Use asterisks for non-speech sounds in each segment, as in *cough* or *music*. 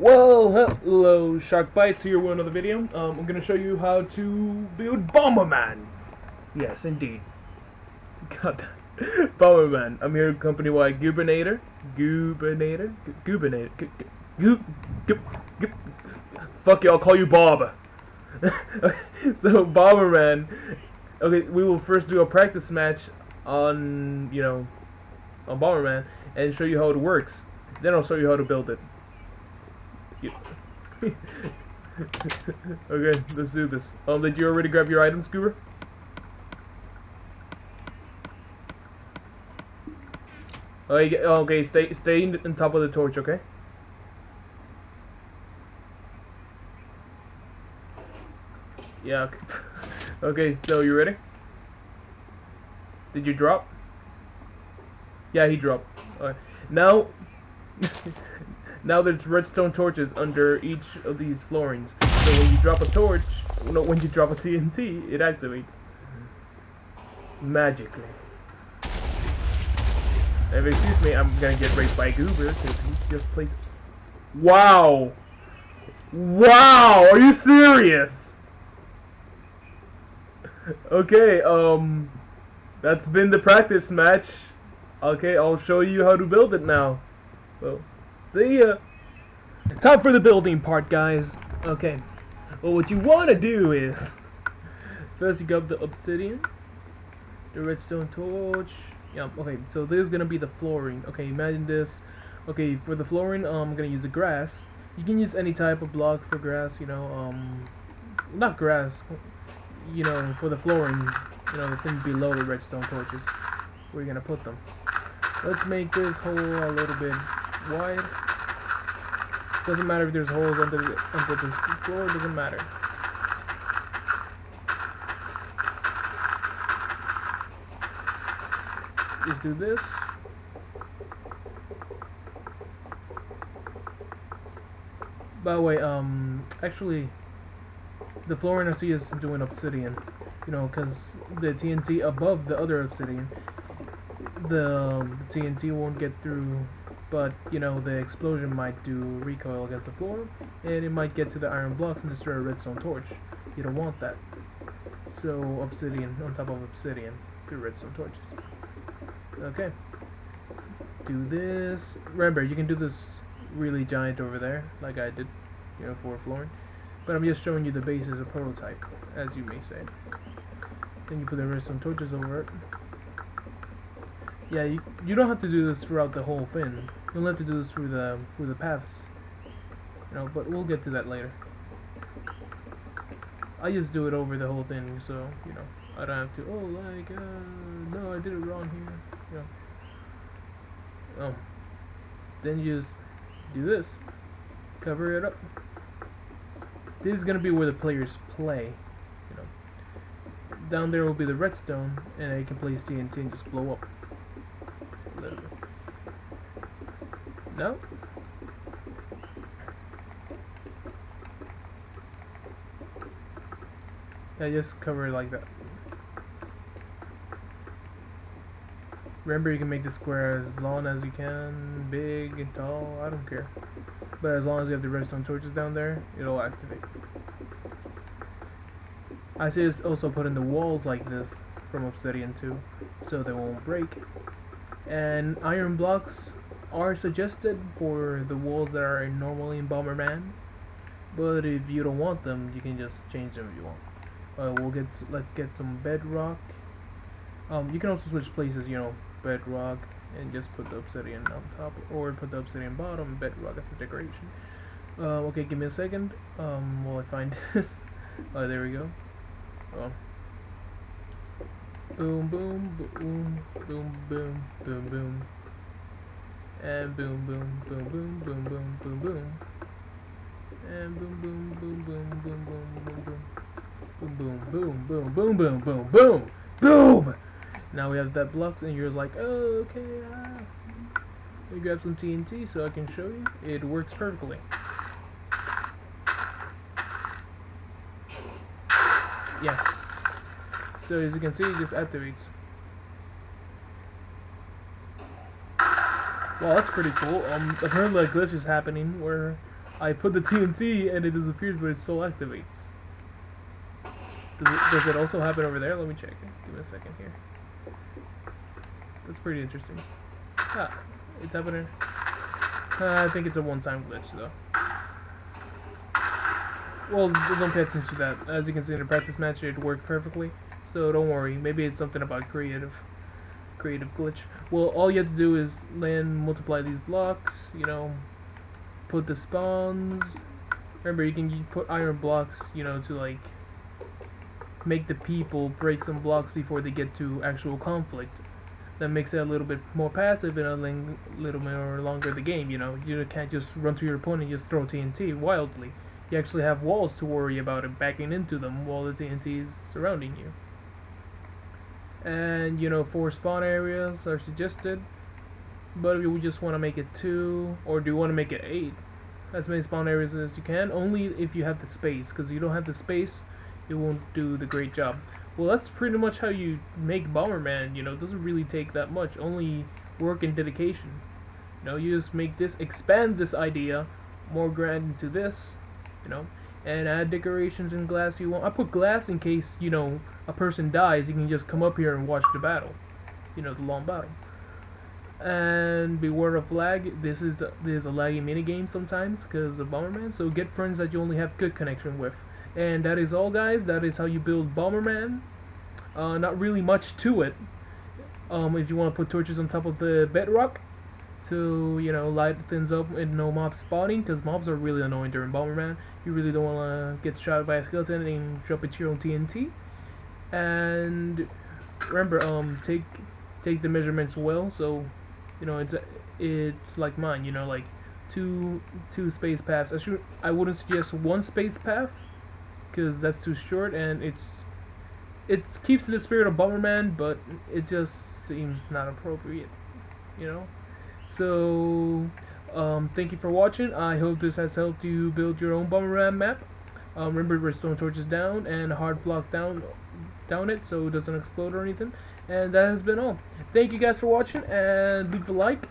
Well, hello, Shark Bites here with another video. Um, I'm gonna show you how to build Bomberman. Yes, indeed. *laughs* God, Bomberman. I'm here company-wide Gubernator, Gubernator, Gubernator, Goop, Goop, Goop. Fuck you, I'll call you Bob. *laughs* so Bomberman. Okay, we will first do a practice match on, you know, on Bomberman and show you how it works. Then I'll show you how to build it. *laughs* okay, let's do this. Um, did you already grab your items, Goober? Okay, okay, stay stay in top of the torch, okay? Yeah. Okay, *laughs* okay so you ready? Did you drop? Yeah, he dropped. Alright. Now *laughs* Now there's redstone torches under each of these floorings. So when you drop a torch, no, when you drop a TNT, it activates. Magically. If excuse me, I'm gonna get raped by Goober because he just plays. Wow! Wow! Are you serious? okay, um, that's been the practice match. Okay, I'll show you how to build it now. Well. See ya! Time for the building part, guys. Okay. Well, what you want to do is... First, you grab the obsidian. The redstone torch. Yeah, okay. So, this is going to be the flooring. Okay, imagine this. Okay, for the flooring, um, I'm going to use the grass. You can use any type of block for grass, you know, um... Not grass. You know, for the flooring, you know, the thing below the redstone torches. Where you're going to put them. Let's make this hole a little bit wide. Doesn't matter if there's holes under the, under the floor, doesn't matter. Just do this. By the way, um, actually, the flooring I see is doing obsidian. You know, because the TNT above the other obsidian, the um, TNT won't get through but you know the explosion might do recoil against the floor and it might get to the iron blocks and destroy a redstone torch. You don't want that. So obsidian on top of obsidian two redstone torches. Okay. Do this. Remember you can do this really giant over there like I did you know for flooring. But I'm just showing you the base as a prototype as you may say. Then you put the redstone torches over it yeah, you, you don't have to do this throughout the whole thing. You'll have to do this through the through the paths. You know, but we'll get to that later. I just do it over the whole thing, so you know, I don't have to. Oh, like, uh, no, I did it wrong here. Know. Oh, then you just do this, cover it up. This is gonna be where the players play. You know, down there will be the redstone, and I can place TNT and just blow up. No? Yeah, just cover it like that. Remember, you can make the square as long as you can, big and tall, I don't care. But as long as you have the redstone torches down there, it'll activate. I just also put in the walls like this from Obsidian too, so they won't break. And iron blocks are suggested for the walls that are normally in Bomberman. But if you don't want them, you can just change them if you want. Uh, we'll get let's get some bedrock. Um, you can also switch places, you know, bedrock, and just put the obsidian on top, or put the obsidian bottom, bedrock as a decoration. Uh, okay, give me a second. Um, while I find *laughs* this. Oh, there we go. Oh. Boom, boom, boom, boom, boom, boom, boom. And boom, boom, boom, boom, boom, boom, boom, boom. And boom, boom, boom, boom, boom, boom, boom, boom. Boom, boom, boom, boom, boom, boom, boom, boom, boom. Now we have that blocks, and you're like, oh, okay. Uh, let me grab some TNT so I can show you. It works perfectly. Yeah. So as you can see, it just activates. Well, that's pretty cool. Um, apparently a glitch is happening where I put the TNT and it disappears, but it still activates. Does it, does it also happen over there? Let me check. Give me a second here. That's pretty interesting. Ah, it's happening. Uh, I think it's a one-time glitch, though. Well, don't pay attention to that. As you can see in the practice match, it worked perfectly. So don't worry. Maybe it's something about creative, creative glitch. Well, all you have to do is land, multiply these blocks. You know, put the spawns. Remember, you can put iron blocks. You know, to like make the people break some blocks before they get to actual conflict. That makes it a little bit more passive and a little more longer the game, you know. You can't just run to your opponent and just throw TNT wildly. You actually have walls to worry about and backing into them while the TNT is surrounding you. And, you know, four spawn areas are suggested. But if you just want to make it two, or do you want to make it eight, as many spawn areas as you can, only if you have the space, because you don't have the space, it won't do the great job. Well, that's pretty much how you make Bomberman, you know, it doesn't really take that much, only work and dedication. You know, you just make this, expand this idea more grand into this, you know, and add decorations and glass you want. I put glass in case, you know, a person dies, you can just come up here and watch the battle, you know, the long battle. And beware of lag. This is this is a laggy minigame sometimes because of Bomberman. So get friends that you only have good connection with. And that is all guys, that is how you build Bomberman. Uh, not really much to it. Um, if you want to put torches on top of the bedrock to, you know, light things up and no mob spawning, because mobs are really annoying during Bomberman. You really don't want to get shot by a skeleton and jump into your own TNT. And remember, um, take take the measurements well, so, you know, it's it's like mine, you know, like two two space paths. I should I wouldn't suggest one space path because that's too short and it's it keeps the spirit of Bomberman, but it just seems not appropriate, you know. So, um, thank you for watching. I hope this has helped you build your own Bomberman map. Um, remember, redstone torches down and hard block down, down it so it doesn't explode or anything. And that has been all. Thank you guys for watching and leave a like.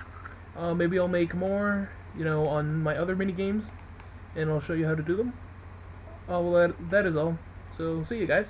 Uh, maybe I'll make more, you know, on my other mini games, and I'll show you how to do them. Oh, well, that, that is all. So, see you guys.